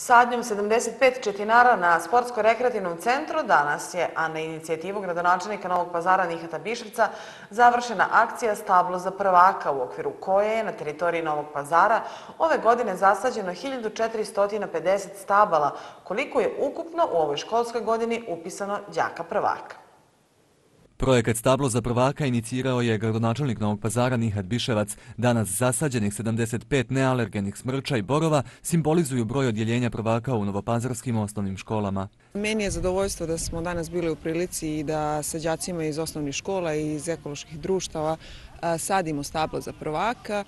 Sadnjom 75 četinara na Sportsko-rekreativnom centru danas je, a na inicijativu gradonačelnika Novog pazara Nihata Biševca, završena akcija Stablo za prvaka, u okviru koje je na teritoriji Novog pazara ove godine zasađeno 1450 stabala, koliko je ukupno u ovoj školskoj godini upisano djaka prvaka. Projekat Stablo za prvaka inicirao je gradonačelnik Novog pazara Nihad Biševac. Danas zasađenih 75 nealergenih smrča i borova simbolizuju broj odjeljenja prvaka u novopazarskim osnovnim školama. Meni je zadovoljstvo da smo danas bili u prilici i da sa džacima iz osnovnih škola i iz ekoloških društava sadimo stablo za prvaka.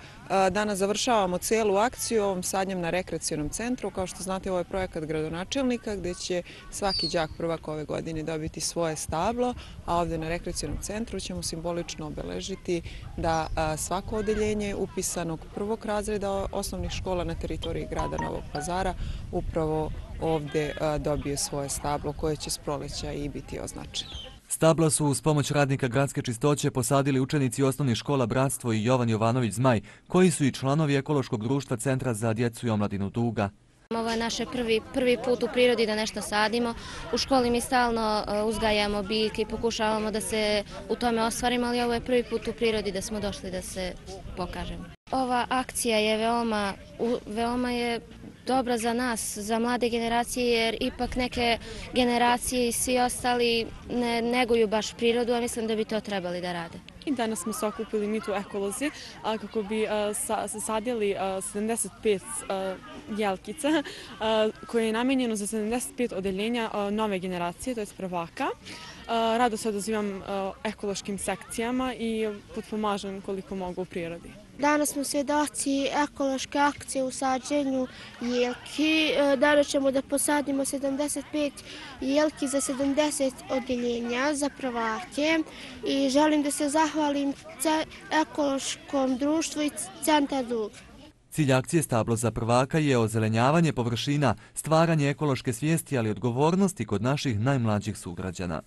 Danas završavamo celu akciju ovom sadnjem na rekreacijonom centru. Kao što znate, ovo je projekat gradonačelnika gdje će svaki džak prvak ove godine dobiti svoje stablo, a ovdje na rekreacijonom centru ćemo simbolično obeležiti da svako odeljenje upisanog prvog razreda osnovnih škola na teritoriji grada Novog pazara upravo ovdje dobije svoje stablo koje će s proleća i biti označeno. Stabla su uz pomoć radnika gradske čistoće posadili učenici osnovnih škola Bratstvo i Jovan Jovanović Zmaj, koji su i članovi ekološkog društva Centra za djecu i omladinu Duga. Ovo je naš prvi put u prirodi da nešto sadimo. U školi mi stalno e, uzgajamo biljke i pokušavamo da se u tome ostvarimo, ali ovo je prvi put u prirodi da smo došli da se pokažemo. Ova akcija je veoma, veoma je dobra za nas, za mlade generacije, jer ipak neke generacije i svi ostali ne neguju baš prirodu, a mislim da bi to trebali da rade. I danas smo se okupili mi tu ekolozi kako bi e, sadjeli 75 e, e, jelkica koje je namenjeno za 75 odeljenja nove generacije, to je prvaka. Rado se odazivam ekološkim sekcijama i potpomažem koliko mogu u prirodi. Danas smo svjedoci ekološke akcije u sađenju jelki. Danas ćemo da posadimo 75 jelki za 70 odjeljenja za prvake i želim da se zahvalim ekološkom društvu i Centar Dug. Cilj akcije Stablo za prvaka je ozelenjavanje površina, stvaranje ekološke svijesti, ali odgovornosti kod naših najmlađih sugrađana.